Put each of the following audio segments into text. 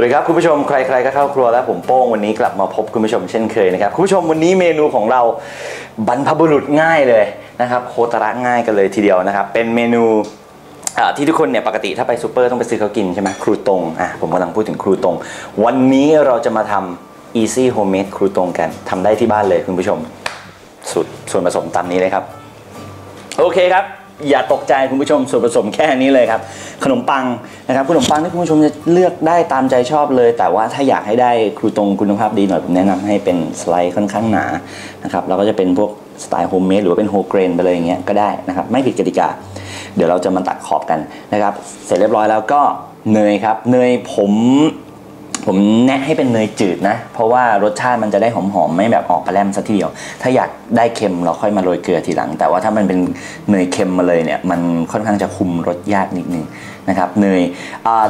วัสดีครับคุณผู้ชมใครๆก็เข้าครัวแล้วผมโป้งวันนี้กลับมาพบคุณผู้ชมเช่นเคยนะครับคุณผู้ชมวันนี้เมนูของเราบรรพบุรุษง่ายเลยนะครับโคตระง่ายกันเลยทีเดียวนะครับ เป็นเมนูที่ทุกคนเนี่ยปกติถ้าไปซูเปอร์ต้องไปซื้อเขากินใช่ไหมครูตรงอะผมกำลังพูดถึงครูตรง วันนี้เราจะมาทำ easy homemade ครูตรงกันทำได้ที่บ้านเลยคุณผู้ชมสุดส่วนผสมตามนี้เลยครับ โอเคครับ อย่าตกใจคุณผู้ชมส่วนผสมแค่นี้เลยครับ ขนมปังนะครับขนมปังที่คุณผู้ชมจะเลือกได้ตามใจชอบเลย แต่ว่าถ้าอยากให้ได้ crouton คุณภาพดีหน่อยผมแนะนำให้เป็น slice ค่อนข้างหนานะครับแล้วก็จะเป็นพวกสไตล์ homemade หรือว่าเป็น whole grain ไปเลยอย่างเงี้ยก็ได้นะครับไม่ผิดกติกา เดี๋ยวเราจะมาตัดขอบกันนะครับ เสร็จเรียบร้อยแล้วก็เนยครับเนยผม ผมแนะให้เป็นเนยจืดนะ เพราะว่ารสชาติมันจะได้หอมๆไม่แบบออกกระแลมซะทีเดียว ถ้าอยากได้เค็มเราค่อยมาโรยเกลือทีหลัง แต่ว่าถ้ามันเป็นเนยเค็มมาเลยเนี่ยมันค่อนข้างจะคุมรสยากนิดนึงนะครับเนย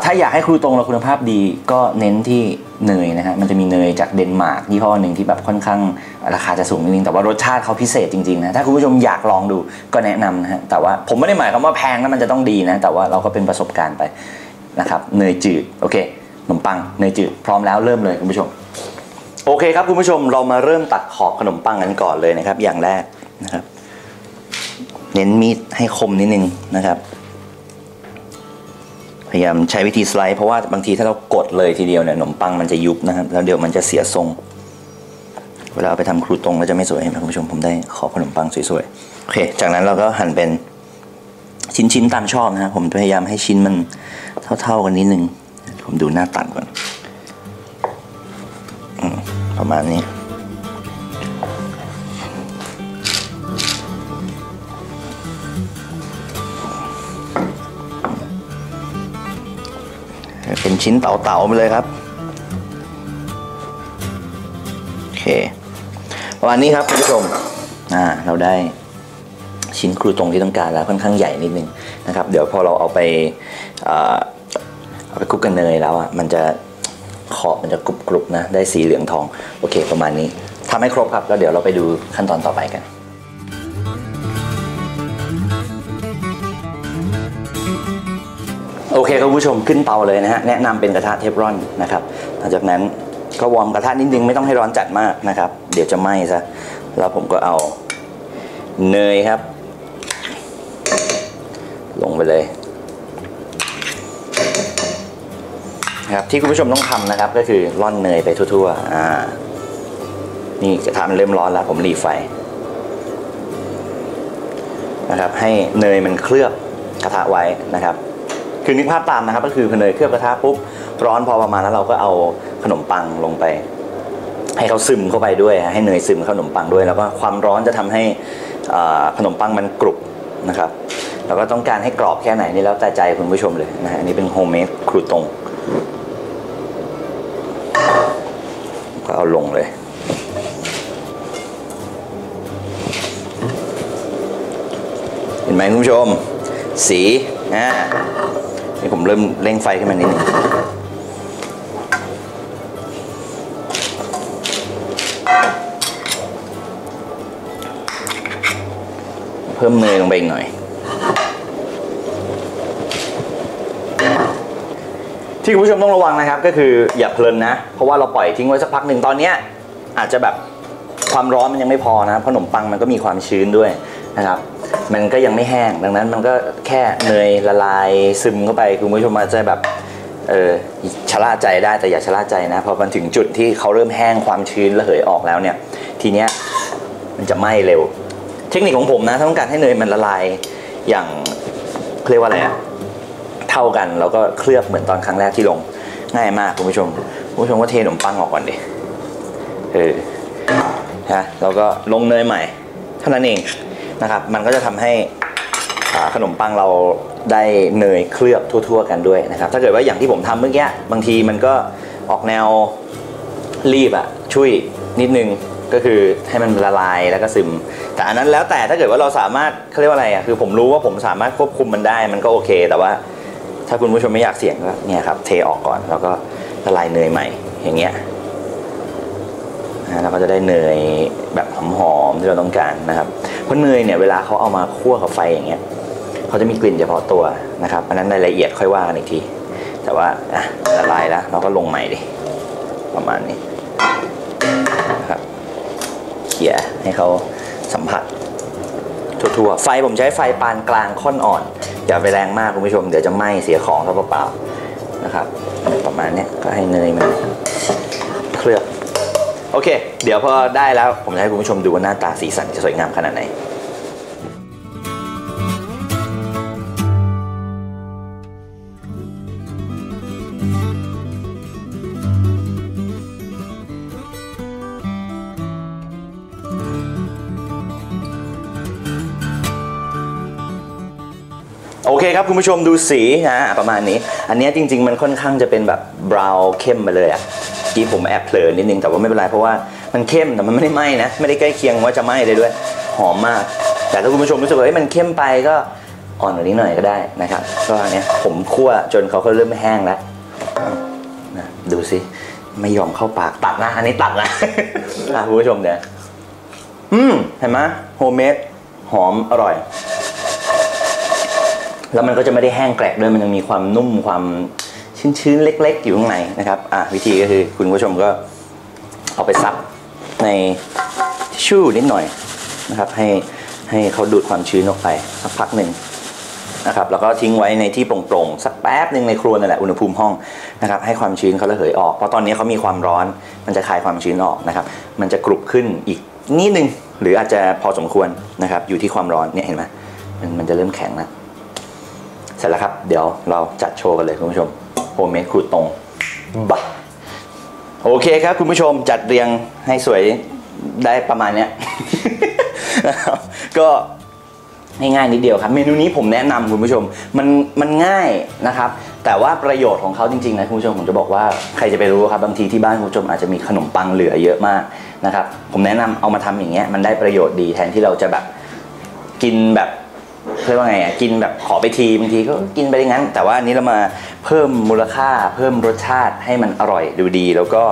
ถ้าอยากให้ครูตรงเราคุณภาพดีก็เน้นที่เนยนะฮะมันจะมีเนยจากเดนมาร์กยี่ห้อหนึ่งที่แบบค่อนข้างราคาจะสูงนิดนึงแต่ว่ารสชาติเขาพิเศษจริงๆนะถ้าคุณผู้ชมอยากลองดูก็แนะนำนะฮะแต่ว่าผมไม่ได้หมายความว่าแพงนะมันจะต้องดีนะแต่ว่าเราก็เป็นประสบการณ์ไปนะครับเนยจืดโอเค นมปังเนยจืดพร้อมแล้วเริ่มเลยคุณผู้ชม โอเคครับคุณผู้ชมเรามาเริ่มตัดขอบขนมปังกันก่อนเลยนะครับ อย่างแรกนะครับ เน้นมีดให้คมนิดนึงนะครับ พยายามใช้วิธีสไลด์เพราะว่าบางทีถ้าเรากดเลยทีเดียวเนี่ยขนมปังมันจะยุบนะครับแล้วเดี๋ยวมันจะเสียทรงเวลาเอาไปทำครูตรงแล้วจะไม่สวยเห็นไหมคุณผู้ชมผมได้ขอบขนมปังสวยๆโอเค จากนั้นเราก็หั่นเป็นชิ้นๆตามชอบนะครับผมพยายามให้ชิ้นมันเท่าๆกันนิดนึง ผมดูหน้าตัดก่อนอประมาณนี้ เป็นชิ้นเต่าๆไปเลยครับ โอเคประมาณนี้ครับคุณผู้ชมอ่าเราได้ชิ้นครูตรงที่ต้องการแล้วค่อนข้างใหญ่นิดนึงนะครับ เดี๋ยวพอเราเอาไปา เอาไปคลุกกับเนยแล้วอะมันจะขอบมันจะกรุบกรุบๆนะได้สีเหลืองทองโอเค ประมาณนี้ทำให้ครบครับแล้วเดี๋ยวเราไปดูขั้นตอนต่อไปกันโอเคคุณผู้ชมขึ้นเตาเลยนะฮะแนะนำเป็นกระทะเทฟลอนนะครับหลังจากนั้นก็ warm กระทะนิดนึงไม่ต้องให้ร้อนจัดมากนะครับ เดี๋ยวจะไหม้ซะแล้วผมก็เอาเนยครับ ลงไปเลย นะ ครับที่คุณผู้ชมต้องทำนะครับก็คือร่อนเนยไปทั่วๆอ่านี่กระทะมันเริ่มร้อนแล้วผมรีไฟนะครับให้เนยมันเคลือบกระทะไว้นะครับ คือนึกภาพตามนะครับ ก็คือพอเนยเคลือบกระทะปุ๊บร้อนพอประมาณแล้วเราก็เอาขนมปังลงไป ให้เขาซึมเข้าไปด้วย ให้เนยซึมขนมปังด้วย แล้วก็ความร้อนจะทำให้ขนมปังมันกรุบนะครับ แล้วก็ต้องการให้กรอบแค่ไหนนี่แล้วแต่ใจคุณผู้ชมเลยนะฮะอันนี้เป็นโฮมเมดครูตรง ก็เอาลงเลย เห็นไหมคุณผู้ชม สีอ่านี่ผมเริ่มเร่งไฟขึ้นมานิดนึงเพิ่มเนยลงไปอีกหน่อย ที่คุณผู้ชมต้องระวังนะครับก็คืออย่าเพลินนะ เพราะว่าเราปล่อยทิ้งไว้สักพักหนึ่งตอนนี้อาจจะแบบความร้อนมันยังไม่พอนะเพราะขนมปังมันก็มีความชื้นด้วยนะครับ มันก็ยังไม่แห้งดังนั้นมันก็แค่เนยละลายซึมเข้าไปคุณผู้ชมอาจจะแบบเออชะล่าใจได้แต่อย่าชะล่าใจนะพอมันถึงจุดที่เขาเริ่มแห้งความชื้นระเหยออกแล้วเนี่ย ทีเนี้ยมันจะไหม้เร็ว เทคนิคของผมนะถ้าต้องการให้เนยมันละลายอย่างเขาเรียกว่าอะไรอะ เท่ากัน แล้วก็เคลือบเหมือนตอนครั้งแรกที่ลง ง่ายมากคุณผู้ชมคุณผู้ชมก็เทขนมปังออกก่อนดิเออฮะแล้วก็ลงเนยใหม่ เท่านั้นเองนะครับ มันก็จะทำให้ขนมปังเราได้เนยเคลือบทั่ว ๆ กันด้วยนะครับ ถ้าเกิดว่าอย่างที่ผมทำเมื่อกี้บางทีมันก็ออกแนวรีบอะช่วยนิดนึงก็คือให้มันละลายแล้วก็ซึม แต่อันนั้นแล้วแต่ถ้าเกิดว่าเราสามารถเขาเรียกว่าอะไรอะคือผมรู้ว่าผมสามารถควบคุมมันได้มันก็โอเค แต่ว่า ถ้าคุณผู้ชมไม่อยากเสี่ยงก็เนี่ยครับเทออกก่อนแล้วก็ละลายเนยใหม่อย่างเงี้ยนะเราก็จะได้เนยแบบหอมๆที่เราต้องการนะครับ เพราะเนยเนี่ยเวลาเขาเอามาคั่วกับไฟอย่างเงี้ยเขาจะมีกลิ่นเฉพาะตัวนะครับอันนั้นรายละเอียดค่อยว่ากันอีกที แต่ว่าอะละลายแล้วเราก็ลงใหม่ดิประมาณนี้นะครับเขี่ยให้เขาสัมผัสทั่วๆไฟผมใช้ไฟปานกลางค่อนอ่อน อย่าไปแรงมากคุณผู้ชมเดี๋ยวจะไหม้เสียของครับเปล่าๆนะครับ ประมาณนี้ก็ให้เนยมันเคลือบโอเค เดี๋ยวพอได้แล้วผมจะให้คุณผู้ชมดูว่าหน้าตาสีสันจะสวยงามขนาดไหน คครับคุณผู้ชมดูสีนะประมาณนี้ อันนี้จริง ๆ มันค่อนข้างจะเป็นแบบบราวน์เข้มมาเลยอะที่ผมแอบเผลอนิดนึงแต่ว่าไม่เป็นไรเพราะว่ามันเข้มแต่มันไม่ได้ไหม้นะ ไม่ได้ใกล้เคียงว่าจะไหม้เลยด้วย หอมมาก แต่ถ้าคุณผู้ชมรู้สึกว่ามันเข้มไปก็อ่อนกว่านี้หน่อยก็ได้นะครับก็อันนี้ผมคั่วจนเขาก็เริ่มแห้งแล้วนะดูสิไม่ยอมเข้าปากตัดนะ อันนี้ตัดนะอะคุณผู้ชมเดี๋ยอืมเห็นไหมhomemade หอมอร่อย แล้วมันก็จะไม่ได้แห้งแกรกด้วยมันยังมีความนุ่มความชื้นๆเล็ก ๆ อยู่ข้างในนะครับอะวิธีก็คือคุณผู้ชมก็เอาไปซับในทิชชู่นิดหน่อยนะครับ ให้ให้เขาดูดความชื้นออกไปสักพักหนึ่งนะครับแล้วก็ทิ้งไว้ในที่โปร่งๆสักแป๊บหนึ่งในครัวนั่นแหละอุณหภูมิห้องนะครับให้ความชื้นเขาระเหยออกเพราะตอนนี้เขามีความร้อนมันจะคายความชื้นออกนะครับ มันจะกรุบขึ้นอีกนิดนึงหรืออาจจะพอสมควรนะครับ อยู่ที่ความร้อนเนี่ยเห็นไหมมันมันจะเริ่มแข็งแล้ว เสร็จแล้วครับ เดี๋ยวเราจัดโชว์กันเลยคุณผู้ชม homemade crouton บะโอเคครับคุณผู้ชมจัดเรียงให้สวยได้ประมาณเนี้ยนะครับก็ง่ายๆนิดเดียวครับเมนูนี้ผมแนะนำคุณผู้ชมมันมันง่ายนะครับ แต่ว่าประโยชน์ของเขาจริงๆนะคุณผู้ชมผมจะบอกว่าใครจะไปรู้ครับบางทีที่บ้านคุณผู้ชมอาจจะมีขนมปังเหลือเยอะมากนะครับ ผมแนะนำเอามาทำอย่างเงี้ยมันได้ประโยชน์ดีแทนที่เราจะแบบกินแบบ เรียกว่าไงอะกินแบบขอไปทีบางทีก็กินไปอย่างนั้น แต่ว่าอันนี้เรามาเพิ่มมูลค่า เพิ่มรสชาติให้มันอร่อยดูดี แล้วก็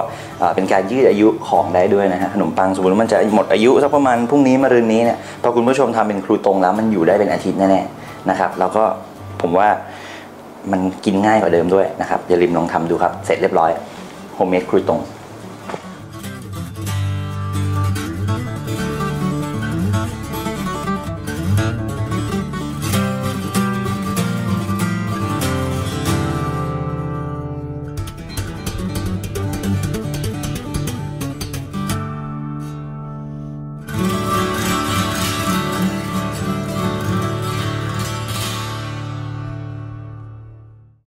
เป็นการยืดอายุของได้ด้วยนะฮะขนมปังสมมติว่ามันจะหมดอายุสักประมาณพรุ่งนี้มะรืนนี้เนี่ยพอคุณผู้ชมทำเป็นครูตรงแล้วมันอยู่ได้เป็นอาทิตย์แน่ๆนะครับแล้วก็ผมว่ามันกินง่ายกว่าเดิมด้วยนะครับอย่าลืมลองทำดูครับเสร็จเรียบร้อยโฮมเมดครูตรง